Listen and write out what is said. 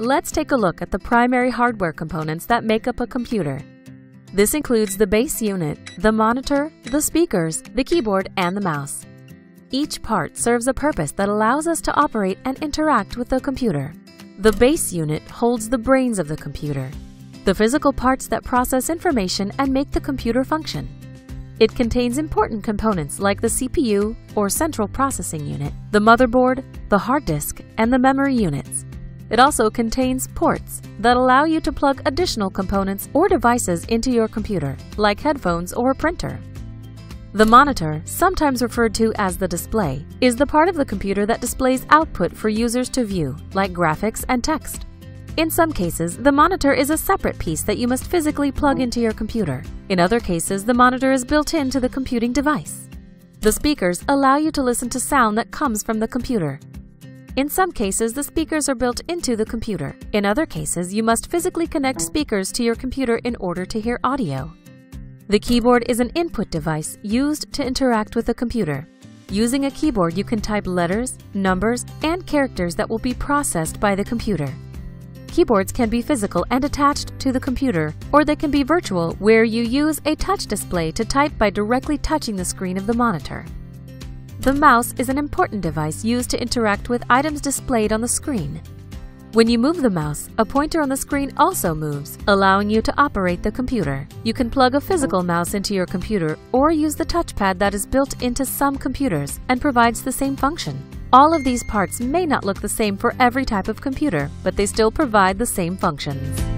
let's take a look at the primary hardware components that make up a computer. This includes the base unit, the monitor, the speakers, the keyboard, and the mouse. Each part serves a purpose that allows us to operate and interact with the computer. The base unit holds the brains of the computer, the physical parts that process information and make the computer function. It contains important components like the CPU or central processing unit, the motherboard, the hard disk, and the memory units. It also contains ports that allow you to plug additional components or devices into your computer, like headphones or a printer. The monitor, sometimes referred to as the display, is the part of the computer that displays output for users to view, like graphics and text. In some cases, the monitor is a separate piece that you must physically plug into your computer. In other cases, the monitor is built into the computing device. The speakers allow you to listen to sound that comes from the computer, in some cases, the speakers are built into the computer. In other cases, you must physically connect speakers to your computer in order to hear audio. The keyboard is an input device used to interact with the computer. Using a keyboard, you can type letters, numbers, and characters that will be processed by the computer. Keyboards can be physical and attached to the computer, or they can be virtual where you use a touch display to type by directly touching the screen of the monitor. The mouse is an important device used to interact with items displayed on the screen. When you move the mouse, a pointer on the screen also moves, allowing you to operate the computer. You can plug a physical mouse into your computer or use the touchpad that is built into some computers and provides the same function. All of these parts may not look the same for every type of computer, but they still provide the same functions.